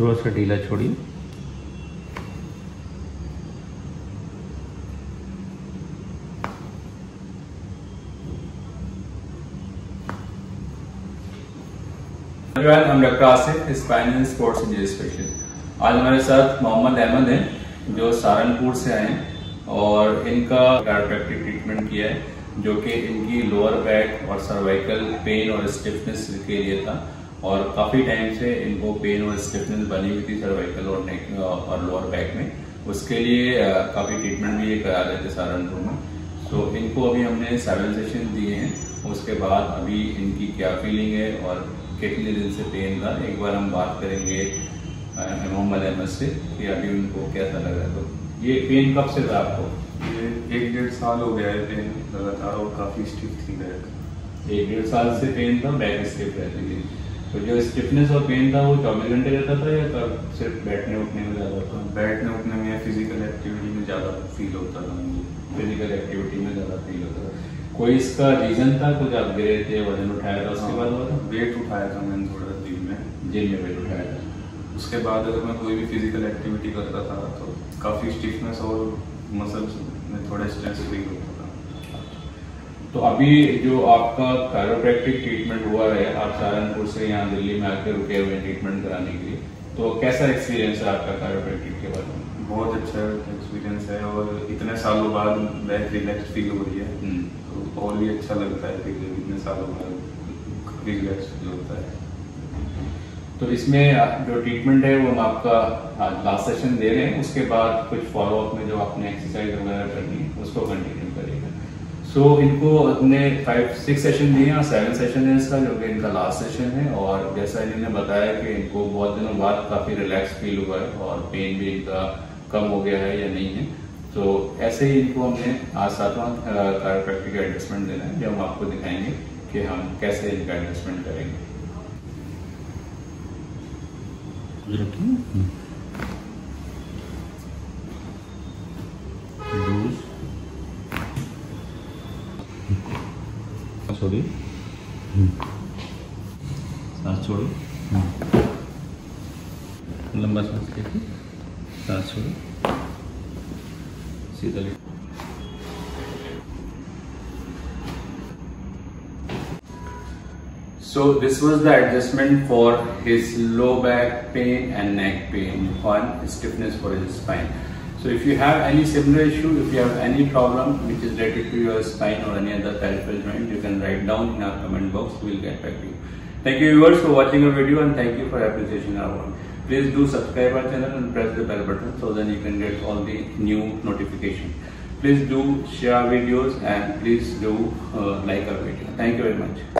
थोड़ा सा ढीला छोड़िए हम स्पोर्ट्स स्पेशलिस्ट आज हमारे साथ मोहम्मद अहमद हैं, जो सहारनपुर से आए हैं और इनका कार्योप्रैक्टिक ट्रीटमेंट किया है, जो कि इनकी लोअर बैक और सर्वाइकल पेन और स्टिफनेस के लिए था। और काफ़ी टाइम से इनको पेन और स्टिफनेस बनी हुई थी सर्वाइकल और नेक और लोअर बैक में। उसके लिए काफ़ी ट्रीटमेंट भी ये करा रहे थे सहारनपुर में। तो इनको अभी हमने सेवन सेशन दिए हैं। उसके बाद अभी इनकी क्या फीलिंग है और कितने दिन से पेन था एक बार हम बात करेंगे मोहम्मद अहमद से कि अभी उनको कैसा लग रहा है। तो ये पेन कब से था आपको? ये एक डेढ़ साल हो गया है पेन लगातार और काफ़ी स्टिफ थी बैक एक डेढ़ साल से पेन था बैक स्टिफ रहती थी। तो जो स्टिफनेस और पेन था वो चौबीस घंटे रहता था या सिर्फ़ बैठने उठने में ज़्यादा था? बैठने उठने में या फ़िज़िकल एक्टिविटी में ज़्यादा फील होता था मुझे। फ़िज़िकल एक्टिविटी में ज़्यादा फील होता था। कोई इसका रीजन था? कुछ आप गिरे थे वज़न उठाया था उसके बाद? हुआ वेट उठाया था मैंने थोड़ा जिम में। जिम में वेट उठाया था। उसके बाद अगर मैं कोई भी फ़िज़िकल एक्टिविटी करता था तो काफ़ी स्टिफनेस और मसल्स में थोड़ा स्ट्रेस फील होता था। तो अभी जो आपका कायरोप्रैक्टिक ट्रीटमेंट हुआ है आप सहारनपुर से यहाँ दिल्ली में आकर रुके हुए ट्रीटमेंट कराने के लिए तो कैसा एक्सपीरियंस है आपका कायरोप्रैक्टिक के बारे में? बहुत अच्छा एक्सपीरियंस है और इतने सालों बाद बैक रिलैक्स फील हो रही है। हम्म। और भी अच्छा लगता है कि इतने सालों बाद रिलैक्स फील होता है। तो इसमें जो ट्रीटमेंट है वो हम आपका लास्ट सेशन दे रहे हैं उसके बाद कुछ फॉलोअप में जो आपने एक्सरसाइज वगैरह करनी है उसको कंटिन्यू करेगा सो so, इनको अपने फाइव सिक्स सेशन दिए और सेवन सेशन है इसका जो कि इनका लास्ट सेशन है। और जैसा इन्होंने बताया कि इनको बहुत दिनों बाद काफ़ी रिलैक्स फील हुआ है और पेन भी इनका कम हो गया है या नहीं है। तो ऐसे ही इनको हमने आज सातवां कारोप्रैक्टिक एडजस्टमेंट देना है जो हम आपको दिखाएँगे कि हम कैसे इनका एडजस्टमेंट करेंगे। छोड़िए सांस छोड़ो लंबा सांस लेके सांस छोड़ो So this was the adjustment for his low back pain and neck pain on stiffness for his spine. So if you have any similar issue, if you have any problem which is related to your spine or any other peripheral joint, you can write down in our comment box. We'll get back to you. Thank you viewers for watching our video and thank you for appreciation our work. Please do subscribe our channel and press the bell button so then you can get all the new notification. Please do share videos and please do uh, like our video. Thank you very much.